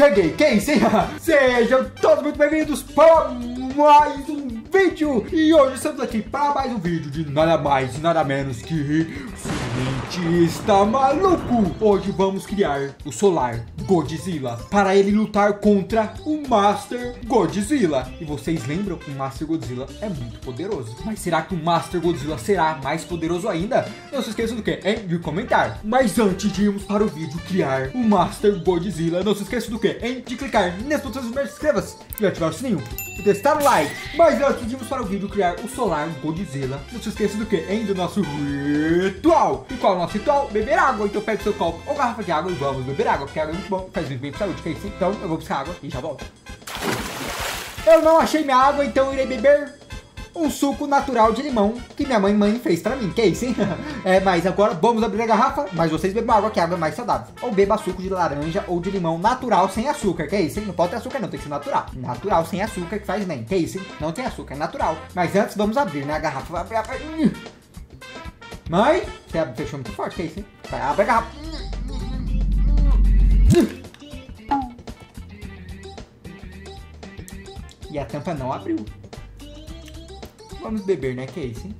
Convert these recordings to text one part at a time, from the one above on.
cheguei, quem sim? Sejam todos muito bem-vindos para mais um vídeo E hoje estamos aqui para mais um vídeo de nada mais e nada menos que Cientista Maluco Hoje vamos criar o Solar Godzilla Para ele lutar contra o Master Godzilla E vocês lembram que o Master Godzilla é muito poderoso Mas será que o Master Godzilla será mais poderoso ainda? Não se esqueça do que? Hein? De comentar Mas antes de irmos para o vídeo criar o Master Godzilla Não se esqueça do que? Hein? De clicar nesse botão de inscreva-se e ativar o sininho e testar o like Mas antes de irmos para o vídeo criar o Solar Godzilla Não se esqueça do que? Hein? Do nosso ritual E qual é o nosso ritual? Beber água Então pegue seu copo ou garrafa de água e vamos beber água Porque água é muito bom, faz bem para saúde, que é isso? Então eu vou buscar água e já volto Eu não achei minha água, então irei beber um suco natural de limão que minha mãe, mãe fez pra mim, que é isso, hein? É, mas agora vamos abrir a garrafa, mas vocês bebam água, que a água é mais saudável. Ou beba suco de laranja ou de limão natural sem açúcar, que é isso, hein? Não pode ter açúcar não, tem que ser natural. Natural sem açúcar que faz bem, que é isso, hein? Não tem açúcar, é natural. Mas antes vamos abrir, né, a garrafa. Mãe, você fechou muito forte, que é isso, hein? Vai, abre a garrafa. E a tampa não abriu. Vamos beber, né, que é isso, hein?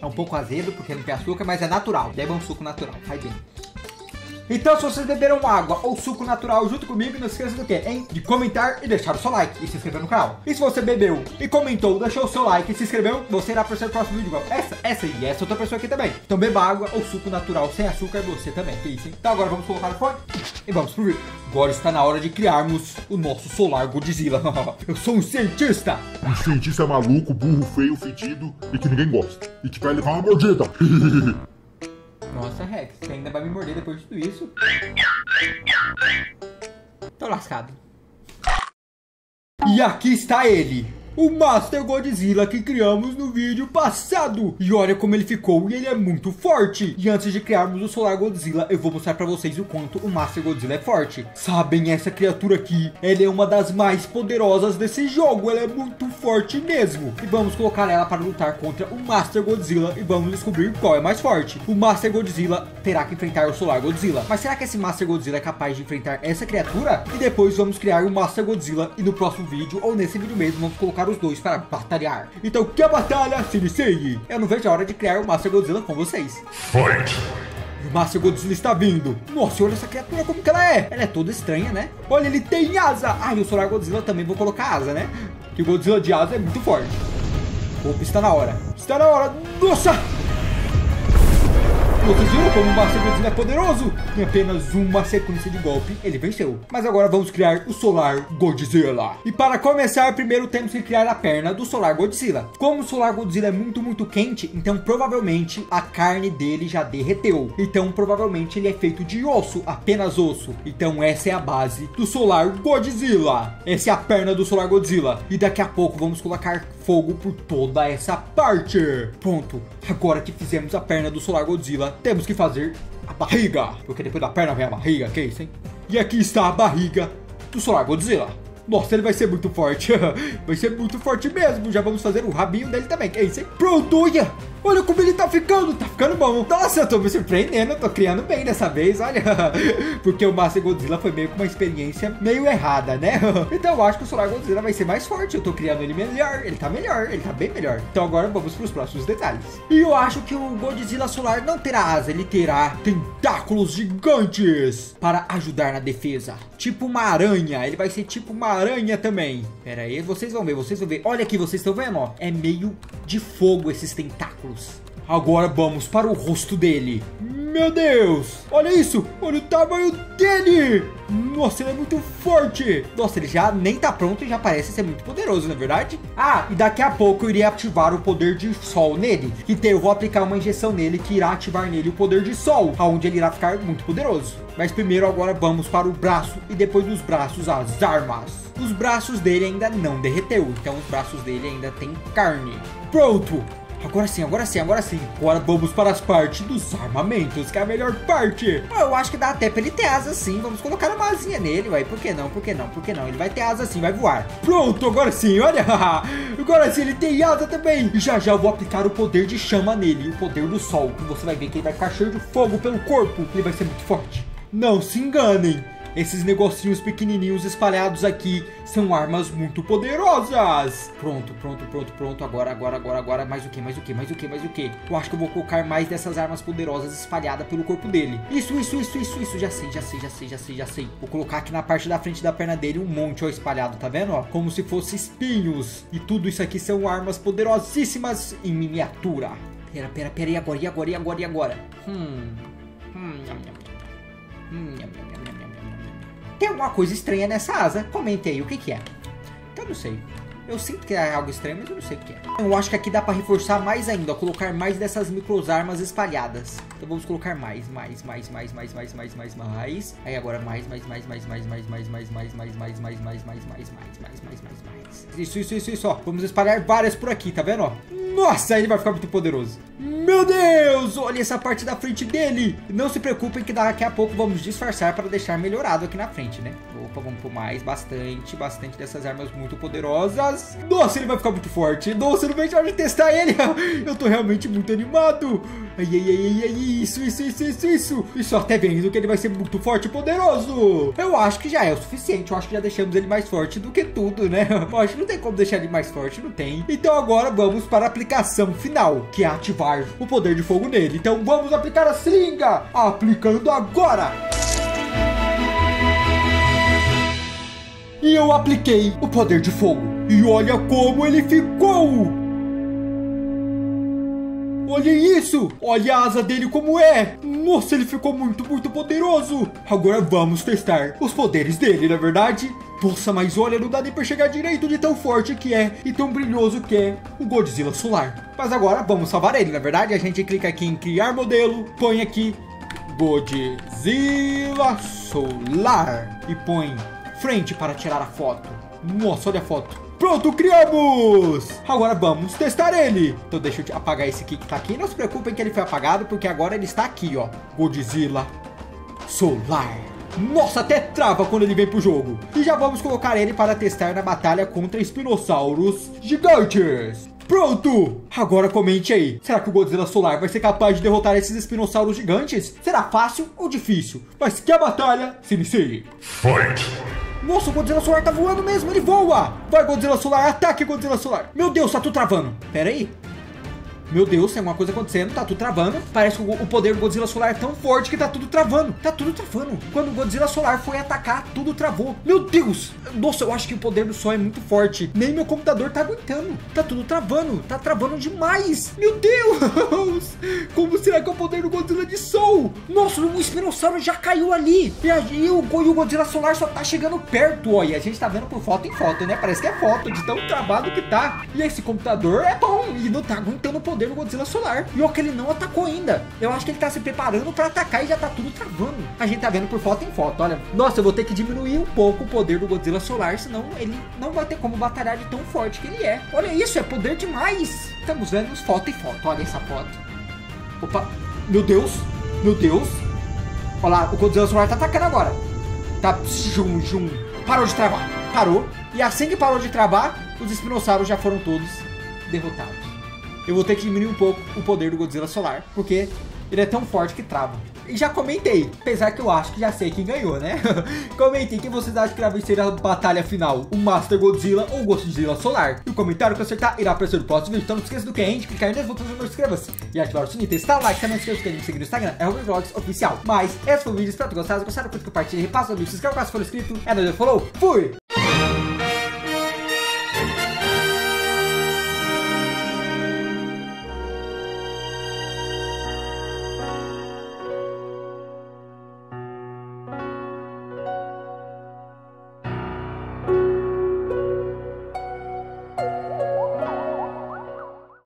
É um pouco azedo porque não tem açúcar, mas é natural. Beba um suco natural, faz bem. Então, se vocês beberam água ou suco natural junto comigo, não esqueça do que, hein? De comentar e deixar o seu like e se inscrever no canal. E se você bebeu e comentou, deixou o seu like e se inscreveu, você irá para o próximo vídeo igual essa, essa e essa outra pessoa aqui também. Então beba água ou suco natural sem açúcar, você também, que isso, hein? Então agora vamos colocar o fone e vamos pro vídeo. Agora está na hora de criarmos o nosso Solar Godzilla. Eu sou um cientista. Um cientista maluco, burro, feio, fedido e que ninguém gosta. E que vai levar uma mordida. Nossa, Rex, você ainda vai me morder depois de tudo isso? Tô lascado. E aqui está ele, o Master Godzilla que criamos no vídeo passado. E olha como ele ficou, e ele é muito forte. E antes de criarmos o Solar Godzilla, eu vou mostrar pra vocês o quanto o Master Godzilla é forte. Sabem, essa criatura aqui, ela é uma das mais poderosas desse jogo. Ela é muito forte mesmo. E vamos colocar ela para lutar contra o Master Godzilla e vamos descobrir qual é mais forte. O Master Godzilla terá que enfrentar o Solar Godzilla. Mas será que esse Master Godzilla é capaz de enfrentar essa criatura? E depois vamos criar o Master Godzilla e no próximo vídeo, ou nesse vídeo mesmo, vamos colocar os dois para batalhar. Então que a batalha se inicie. Eu não vejo a hora de criar o Master Godzilla com vocês. Fight! O Master Godzilla está vindo. Nossa, olha essa criatura como que ela é. Ela é toda estranha, né? Olha, ele tem asa. Ah, e o Solar Godzilla também vou colocar asa, né? Que o Godzilla de asa é muito forte. Opa, está na hora. Está na hora. Nossa! Como o Godzilla é poderoso? Em apenas uma sequência de golpe, ele venceu. Mas agora vamos criar o Solar Godzilla. E para começar, primeiro temos que criar a perna do Solar Godzilla. Como o Solar Godzilla é muito, muito quente, então provavelmente a carne dele já derreteu. Então provavelmente ele é feito de osso, apenas osso. Então essa é a base do Solar Godzilla. Essa é a perna do Solar Godzilla. E daqui a pouco vamos colocar fogo por toda essa parte. Pronto, agora que fizemos a perna do Solar Godzilla, temos que fazer a barriga. Porque depois da perna vem a barriga, que isso, hein? E aqui está a barriga do Solar Godzilla. Nossa, ele vai ser muito forte. vai ser muito forte mesmo. Já vamos fazer o rabinho dele também, que é isso, hein? Pronto, olha. Olha como ele tá ficando, tá ficando bom. Nossa, eu tô me surpreendendo, tô criando bem dessa vez, olha. Porque o Master Godzilla foi meio com uma experiência meio errada, né? Então eu acho que o Solar Godzilla vai ser mais forte. Eu tô criando ele melhor, ele tá melhor, ele tá bem melhor. Então agora vamos pros próximos detalhes. E eu acho que o Godzilla Solar não terá asa, ele terá tentáculos gigantes para ajudar na defesa. Tipo uma aranha, ele vai ser tipo uma aranha também. Pera aí, vocês vão ver, vocês vão ver. Olha aqui, vocês estão vendo, ó. É meio de fogo esses tentáculos. Agora vamos para o rosto dele. Meu Deus! Olha isso! Olha o tamanho dele! Nossa, ele é muito forte! Nossa, ele já nem tá pronto e já parece ser muito poderoso, não é verdade? Ah, e daqui a pouco eu iria ativar o poder de sol nele. Então eu vou aplicar uma injeção nele que irá ativar nele o poder de sol, aonde ele irá ficar muito poderoso. Mas primeiro agora vamos para o braço e depois dos braços as armas. Os braços dele ainda não derreteu, então os braços dele ainda tem carne. Pronto! Agora sim, agora sim, agora sim. Agora vamos para as partes dos armamentos, que é a melhor parte. Eu acho que dá até pra ele ter asa sim. Vamos colocar uma asinha nele, vai. Por que não? Por que não? Por que não? Ele vai ter asa sim, vai voar. Pronto, agora sim, olha. Agora sim, ele tem asa também. Já já eu vou aplicar o poder de chama nele. O poder do sol. Que você vai ver que ele vai ficar cheio de fogo pelo corpo. Ele vai ser muito forte. Não se enganem. Esses negocinhos pequenininhos espalhados aqui são armas muito poderosas. Pronto, pronto, pronto, pronto. Agora, agora, agora, agora. Mais o que, mais o que, mais o que, mais o que? Eu acho que eu vou colocar mais dessas armas poderosas espalhadas pelo corpo dele. Isso, isso, isso, isso, isso. Já sei, já sei, já sei, já sei, já sei. Vou colocar aqui na parte da frente da perna dele um monte, ó, espalhado, tá vendo, ó? Como se fosse espinhos. E tudo isso aqui são armas poderosíssimas em miniatura. Pera, pera, pera, e agora, e agora, e agora, e agora? Hum... Hum, nham, nham. Hum, Tem alguma coisa estranha nessa asa? Comente aí, o que que é? Eu não sei. Eu sinto que é algo estranho, mas eu não sei o que é. Eu acho que aqui dá pra reforçar mais ainda, ó, colocar mais dessas microarmas espalhadas. Então vamos colocar mais, mais, mais, mais, mais, mais, mais, mais, mais. Aí agora mais, mais, mais, mais, mais, mais, mais, mais, mais, mais, mais, mais, mais, mais, mais, mais, mais, mais, mais, mais. Isso, isso, isso, isso, ó. Vamos espalhar várias por aqui, tá vendo, ó? Nossa, ele vai ficar muito poderoso. Meu Deus, olha essa parte da frente dele. Não se preocupem que daqui a pouco vamos disfarçar para deixar melhorado aqui na frente, né? Vamos por mais, bastante, bastante dessas armas muito poderosas. Nossa, ele vai ficar muito forte. Nossa, não vejo a hora de testar ele. Eu tô realmente muito animado. Ai, ai, ai, ai, isso, isso, isso, isso, isso. Isso até vendo que ele vai ser muito forte e poderoso. Eu acho que já é o suficiente. Eu acho que já deixamos ele mais forte do que tudo, né? Eu acho que não tem como deixar ele mais forte, não tem. Então agora vamos para a aplicação final, que é ativar o poder de fogo nele. Então vamos aplicar a seringa. Aplicando agora. E eu apliquei o poder de fogo. E olha como ele ficou! Olha isso! Olha a asa dele como é! Nossa, ele ficou muito, muito poderoso! Agora vamos testar os poderes dele, na é verdade? Nossa, mas olha, não dá nem pra chegar direito de tão forte que é e tão brilhoso que é o Godzilla Solar. Mas agora vamos salvar ele, na é verdade? A gente clica aqui em criar modelo, põe aqui Godzilla Solar e põe frente para tirar a foto. Nossa, olha a foto. Pronto, criamos! Agora vamos testar ele. Então deixa eu apagar esse aqui que tá aqui. Não se preocupem que ele foi apagado, porque agora ele está aqui, ó. Godzilla Solar. Nossa, até trava quando ele vem pro jogo. E já vamos colocar ele para testar na batalha contra espinossauros gigantes. Pronto! Agora comente aí. Será que o Godzilla Solar vai ser capaz de derrotar esses espinossauros gigantes? Será fácil ou difícil? Mas que a batalha se inicie. Fight! Nossa, o Godzilla Solar tá voando mesmo, ele voa! Vai, Godzilla Solar, ataque Godzilla Solar! Meu Deus, tá tudo travando. Pera aí. Meu Deus, tem alguma coisa acontecendo, tá tudo travando. Parece que o poder do Godzilla Solar é tão forte que tá tudo travando. Tá tudo travando. Quando o Godzilla Solar foi atacar, tudo travou. Meu Deus! Nossa, eu acho que o poder do sol é muito forte. Nem meu computador tá aguentando. Tá tudo travando. Tá travando demais. Meu Deus! Como será que é o poder do Godzilla de sol? Nossa, o espinossauro já caiu ali. E, a, e, o, e o Godzilla Solar só tá chegando perto, ó. E a gente tá vendo por foto em foto, né? Parece que é foto de tão travado que tá. E esse computador é bom e não tá aguentando o poder poder do Godzilla Solar. E o que ele não atacou ainda. Eu acho que ele tá se preparando para atacar e já tá tudo travando. A gente tá vendo por foto em foto, olha. Nossa, eu vou ter que diminuir um pouco o poder do Godzilla Solar, senão ele não vai ter como batalhar de tão forte que ele é. Olha isso, é poder demais. Estamos vendo foto em foto, olha essa foto. Opa, meu Deus, meu Deus. Olha lá, o Godzilla Solar tá atacando agora. Tá, jum, jum. Parou de travar, parou. E assim que parou de travar, os espinossauros já foram todos derrotados eu vou ter que diminuir um pouco o poder do Godzilla Solar, porque ele é tão forte que trava. E já comentei, apesar que eu acho que já sei quem ganhou, né? Comentei quem vocês acham que vai vencer a batalha final, o Master Godzilla ou o Godzilla Solar. E o comentário que acertar irá aparecer no próximo vídeo. Então não esqueça do que é, gente, clicar nesse botão de inscreva-se e ativar o sininho, testar o like, também esqueça de me seguir no Instagram, é o Oficial. Mas, esse foi o vídeo, espero que gostaram, gostaram, curta, compartilhe, repassa o vídeo, se inscreva se for inscrito, é nóis, falou, fui!